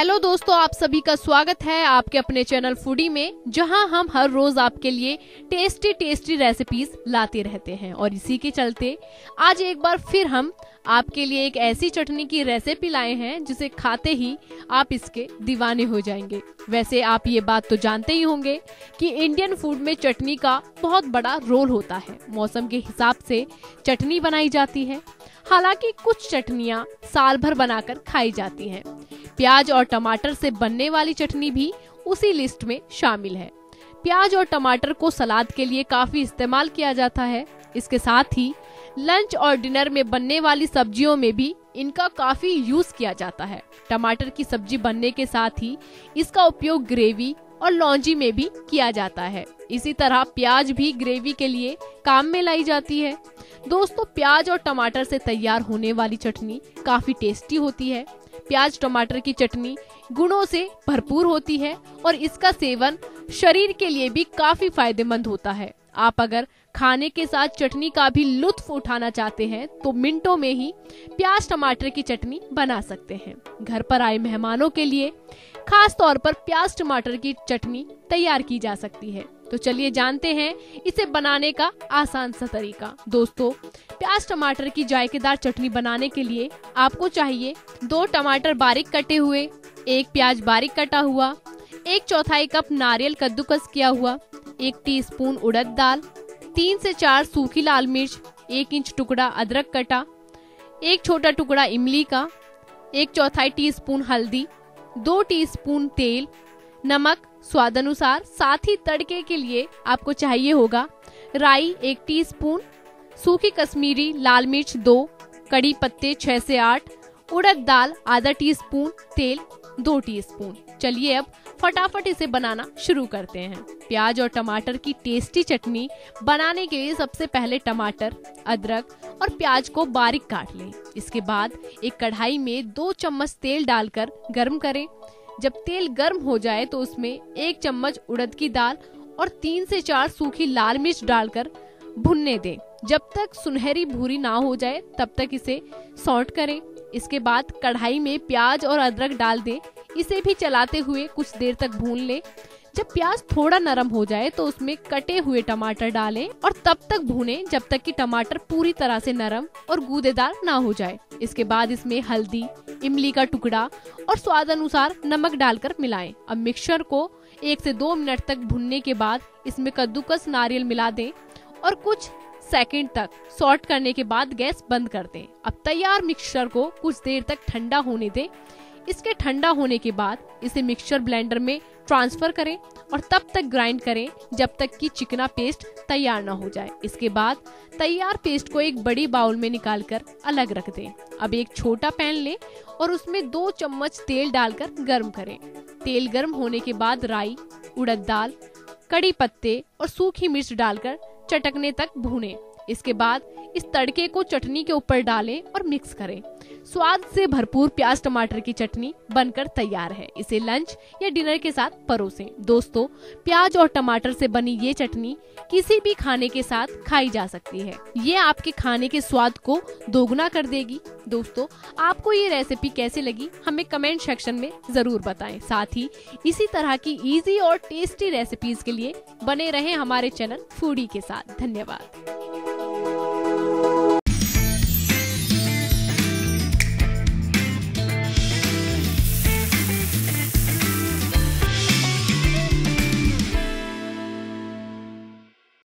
Hello दोस्तों, आप सभी का स्वागत है आपके अपने चैनल फूडी में, जहाँ हम हर रोज आपके लिए टेस्टी टेस्टी रेसिपीज़ लाते रहते हैं। और इसी के चलते, आज एक बार फिर हम आपके लिए एक ऐसी चटनी की रेसिपी लाए हैं, जिसे खाते ही आप इसके दीवाने हो जाएँगे। वैसे आप ये बात तो जानते ही होंगे कि इंडियन फ़ूड में चटनी का बहुत बड़ा रोल होता है। मौसम के हिसाब से चटनी बनाई जाती है। हालाँकि कुछ चटनियाँ साल भर बनाकर खाई जाती हैं। प्याज और टमाटर से बनने वाली चटनी भी उसी लिस्ट में शामिल है। प्याज और टमाटर को सलाद के लिए काफ़ी इस्तेमाल किया जाता है। इसके साथ ही लंच और डिनर में बनने वाली सब्जियों में भी इनका काफ़ी यूज़ किया जाता है। टमाटर की सब्ज़ी बनने के साथ ही इसका उपयोग ग्रेवी और लॉन्जी में भी किया जाता है। इसी तरह प्याज भी ग्रेवी के लिए काम में लाई जाती है। दोस्तों, प्याज और टमाटर से तैयार होने वाली चटनी काफ़ी टेस्टी होती है। प्याज, टमाटर की चटनी गुणों से भरपूर होती है और इसका सेवन शरीर के लिए भी काफ़ी फ़ायदेमंद होता है। आप अगर खाने के साथ चटनी का भी लुत्फ उठाना चाहते हैं तो मिनटों में ही प्याज, टमाटर की चटनी बना सकते हैं। घर पर आए मेहमानों के लिए खास तौर पर प्याज, टमाटर की चटनी तैयार की जा सकती है। तो चलिए जानते हैं इसे बनाने का आसान सा तरीका। दोस्तों, प्याज टमाटर की जायकेदार चटनी बनाने के लिए आपको चाहिए दो टमाटर बारीक कटे हुए, एक प्याज बारीक कटा हुआ, एक चौथाई कप नारियल कद्दूकस किया हुआ, एक टीस्पून उड़द दाल, तीन से चार सूखी लाल मिर्च, एक इंच टुकड़ा अदरक कटा, एक छोटा टुकड़ा इमली का, एक चौथाई टीस्पून हल्दी, दो टीस्पून तेल, नमक स्वाद अनुसार साथ ही तड़के के लिए आपको चाहिए होगा राई एक टीस्पून, सूखी कश्मीरी लाल मिर्च दो कड़ी पत्ते छह से आठ उड़द दाल आधा टीस्पून, तेल दो टीस्पून। चलिए अब फटाफट इसे बनाना शुरू करते हैं। प्याज और टमाटर की टेस्टी चटनी बनाने के लिए सबसे पहले टमाटर अदरक और प्याज को बारीक काट लें। इसके बाद एक कढ़ाई में दो चम्मच तेल डालकर गर्म करें। जब तेल गर्म हो जाए तो उसमें एक चम्मच उड़द की दाल और तीन से चार सूखी लाल मिर्च डालकर भुनने दें। जब तक सुनहरी भूरी ना हो जाए, तब तक इसे सॉल्ट करें। इसके बाद कढ़ाई में प्याज और अदरक डाल दें। इसे भी चलाते हुए कुछ देर तक भून लें। जब प्याज थोड़ा नरम हो जाए तो उसमें कटे हुए टमाटर डालें और तब तक भूनें जब तक कि टमाटर पूरी तरह से नरम और गूदेदार ना हो जाए। इसके बाद इसमें हल्दी, इमली का टुकड़ा और स्वाद अनुसार नमक डालकर मिलाएँ। अब मिक्सचर को एक से दो मिनट तक भुनने के बाद इसमें कद्दूकस, नारियल मिला दें और कुछ सेकंड तक सॉर्ट करने के बाद गैस बंद कर दें। अब तैयार मिक्सचर को कुछ देर तक ठंडा होने दें। इसके ठंडा होने के बाद इसे मिक्सचर ब्लेंडर में ट्रांसफ़र करें और तब तक ग्राइंड करें जब तक कि चिकना पेस्ट तैयार ना हो जाए। इसके बाद तैयार पेस्ट को एक बड़ी बाउल में निकालकर अलग रख दें। अब एक छोटा पैन लें और उसमें दो चम्मच तेल डालकर गर्म करें। तेल गर्म होने के बाद राई, उड़द दाल, कड़ी पत्ते और सूखी मिर्च डालकर चटकने तक भूनें। इसके बाद इस तड़के को चटनी के ऊपर डालें और मिक्स करें। स्वाद से भरपूर प्याज टमाटर की चटनी बनकर तैयार है। इसे लंच या डिनर के साथ परोसें। दोस्तों, प्याज और टमाटर से बनी ये चटनी किसी भी खाने के साथ खाई जा सकती है। ये आपके खाने के स्वाद को दोगुना कर देगी। दोस्तों, आपको ये रेसिपी कैसे लगी हमें कमेंट सेक्शन में ज़रूर बताएँ। साथ ही, इसी तरह की इजी और टेस्टी रेसिपीज़ के लिए बने रहें हमारे चैनल फूडी के साथ। धन्यवाद।